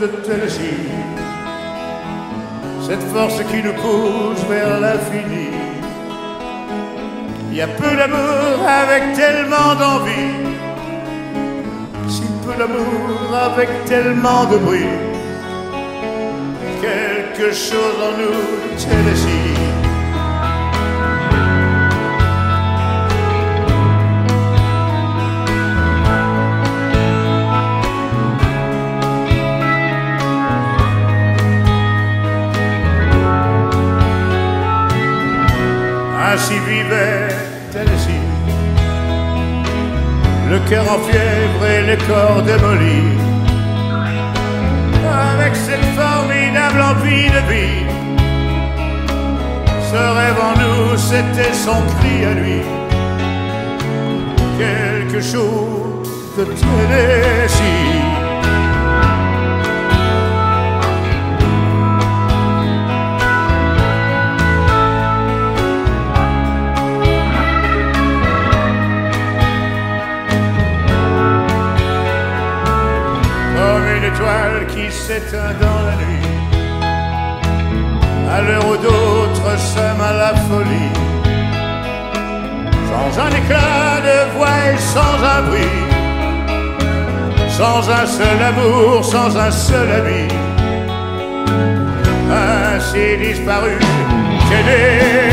De Tennessee, cette force qui nous pousse vers l'infini. Il y a peu d'amour avec tellement d'envie, si peu d'amour avec tellement de bruit. Quelque chose en nous, Tennessee. Ainsi vivait Tennessee, le cœur en fièvre et les corps démolis, avec cette formidable envie de vie. Ce rêve en nous, c'était son cri à lui, quelque chose de Tennessee. S'éteint dans la nuit, à l'heure où d'autres s'aiment à la folie, sans un éclat de voix et sans un bruit, sans un seul amour, sans un seul ami, ainsi disparu, Tennessee.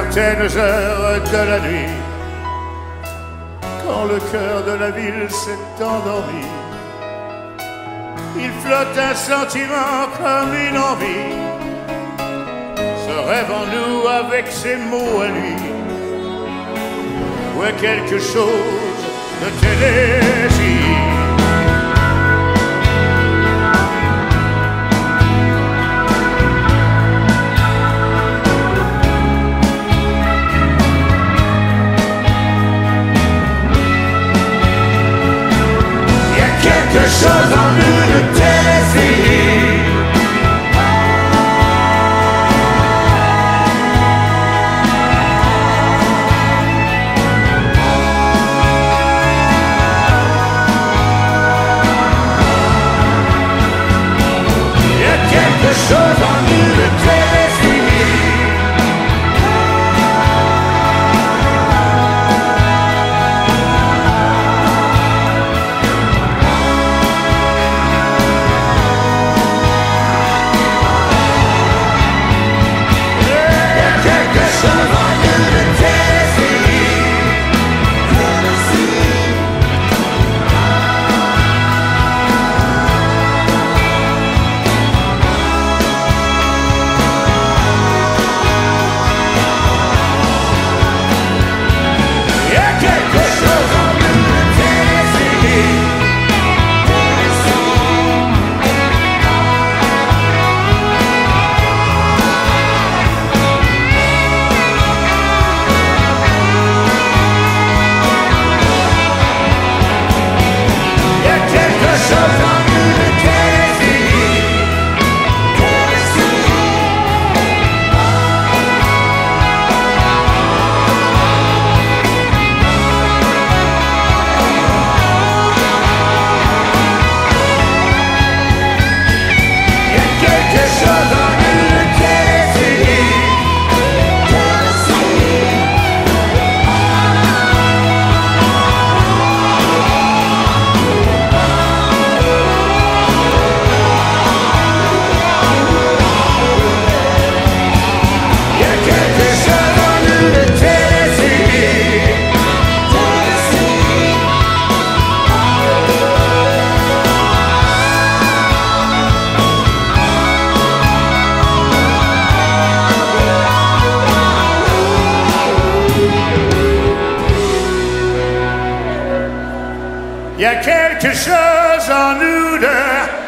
Certaines heures de la nuit, quand le cœur de la ville s'est endormi, il flotte un sentiment comme une envie, ce rêve en nous avec ses mots à lui, ouais quelque chose de Tennessee. Quelque chose en nous de Tennessee. Il y a quelque chose en nous de